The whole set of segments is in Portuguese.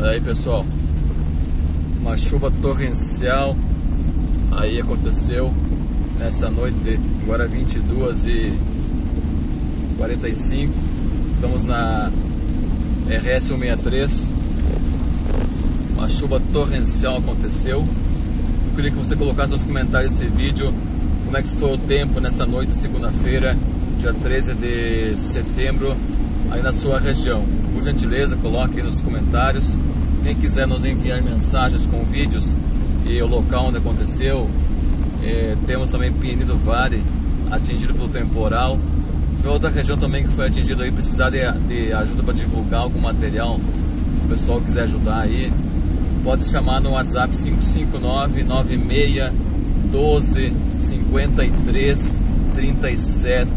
Olha aí pessoal, uma chuva torrencial aí aconteceu nessa noite, agora 22 e 45 estamos na RS 163 uma chuva torrencial aconteceu. Eu queria que você colocasse nos comentários esse vídeo como é que foi o tempo nessa noite segunda-feira dia 13 de setembro aí na sua região por gentileza coloque aí nos comentários quem quiser nos enviar mensagens com vídeos e o local onde aconteceu é, temos também Pinheirinho do Vale atingido pelo temporal se outra região também que foi atingida aí, precisar de, de ajuda para divulgar algum material, o pessoal quiser ajudar aí, pode chamar no WhatsApp 559 96 12 53 37.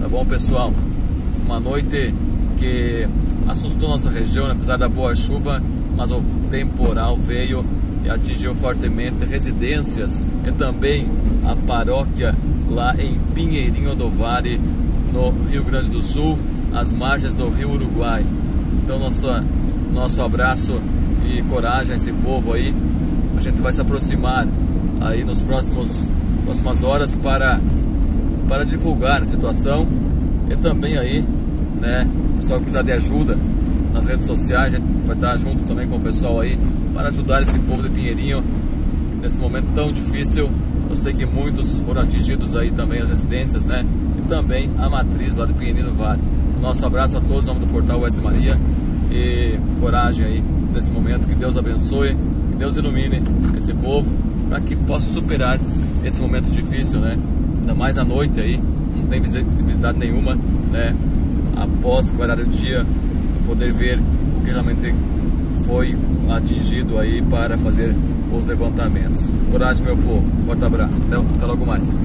Tá bom, pessoal? Uma noite que assustou nossa região, apesar da boa chuva, mas o temporal veio e atingiu fortemente residências e também a paróquia lá em Pinheirinho do Vale, no Rio Grande do Sul, às margens do Rio Uruguai. Então nosso, nosso abraço e coragem a esse povo aí. A gente vai se aproximar aí nos próximos próximas horas para para divulgar a situação e também aí, né, o pessoal que precisar de ajuda nas redes sociais, a gente vai estar junto também com o pessoal aí para ajudar esse povo de Pinheirinho nesse momento tão difícil. Eu sei que muitos foram atingidos aí também as residências, né? também a matriz lá do Pequenino Vale. Nosso abraço a todos, nome do portal West Maria e coragem aí nesse momento. Que Deus abençoe, que Deus ilumine esse povo para que possa superar esse momento difícil, né? Ainda mais à noite aí, não tem visibilidade nenhuma, né? Após clarear do dia, poder ver o que realmente foi atingido aí para fazer os levantamentos. Coragem, meu povo. Forte abraço. Até, até logo mais.